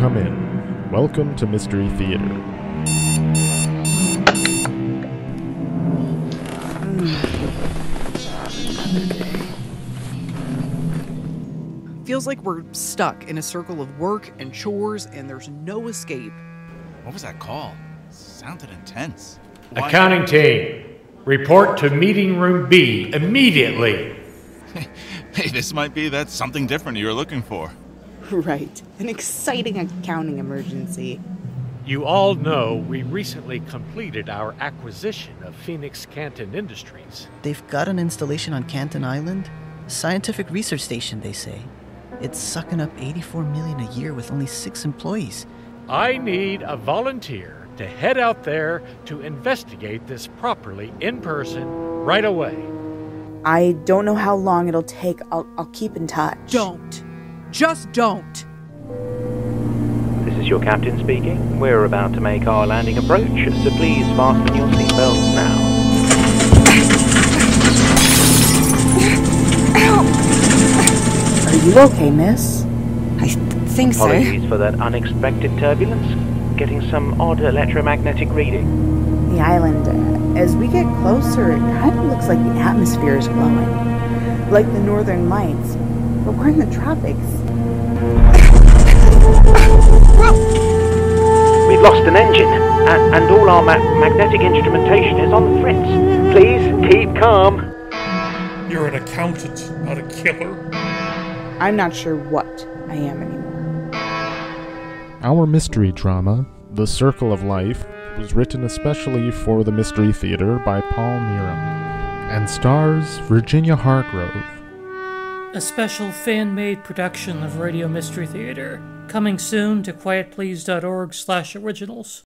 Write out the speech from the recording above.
come in. Welcome to Mystery Theater. Feels like we're stuck in a circle of work and chores and there's no escape. What was that call? Sounded intense. Accounting team, report to meeting room B immediately. Hey, this might be that something different you were looking for. Right. An exciting accounting emergency. You all know we recently completed our acquisition of Phoenix Canton Industries. They've got an installation on Canton Island. Scientific research station, they say. It's sucking up 84 million a year with only six employees. I need a volunteer to head out there to investigate this properly in person right away. I don't know how long it'll take. I'll, I'll keep in touch. Don't. Just don't. This is your captain speaking. We're about to make our landing approach, so please fasten your seatbelts now. Are you okay, miss? I th- think so. Apologies for that unexpected turbulence. Getting some odd electromagnetic reading. The island, uh, as we get closer, it kind of looks like the atmosphere is glowing. Like the northern lights. But we're in the tropics. We've lost an engine, and, and all our ma- magnetic instrumentation is on the fritz. Please keep calm. You're an accountant, not a killer. I'm not sure what I am anymore. Our mystery drama, The Circle of Life, was written especially for the Mystery Theater by Paul Miram and stars Virginia Hargrove. A special fan made production of Radio Mystery Theater. Coming soon to quietplease.org slash originals.